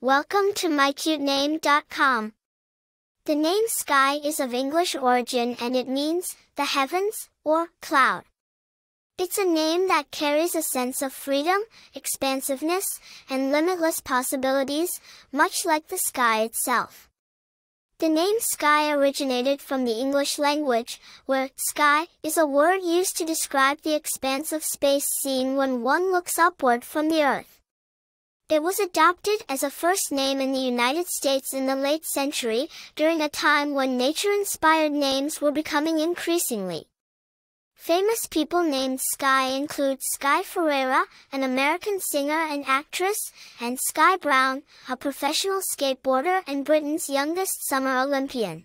Welcome to mycutename.com. The name Sky is of English origin and it means the heavens or cloud. It's a name that carries a sense of freedom, expansiveness, and limitless possibilities, much like the sky itself. The name sky originated from the English language, where sky is a word used to describe the expanse of space seen when one looks upward from the earth. It was adopted as a first name in the United States in the late century, during a time when nature-inspired names were becoming increasingly. Famous people named Sky include Sky Ferreira, an American singer and actress, and Sky Brown, a professional skateboarder and Britain's youngest summer Olympian.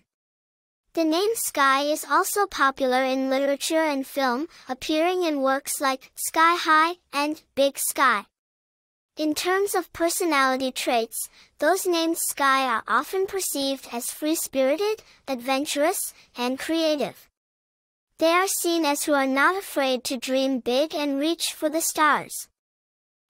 The name Sky is also popular in literature and film, appearing in works like Sky High and Big Sky. In terms of personality traits, those named Sky are often perceived as free-spirited, adventurous, and creative. They are seen as who are not afraid to dream big and reach for the stars.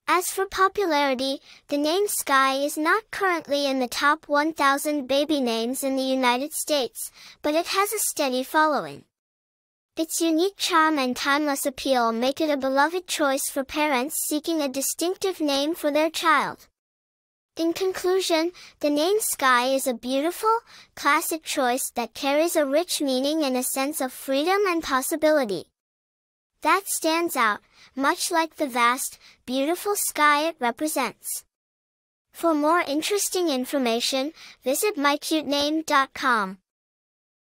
As for popularity, the name Sky is not currently in the top 1,000 baby names in the United States, but it has a steady following. Its unique charm and timeless appeal make it a beloved choice for parents seeking a distinctive name for their child. In conclusion, the name Sky is a beautiful, classic choice that carries a rich meaning and a sense of freedom and possibility. That stands out, much like the vast, beautiful sky it represents. For more interesting information, visit mycutename.com.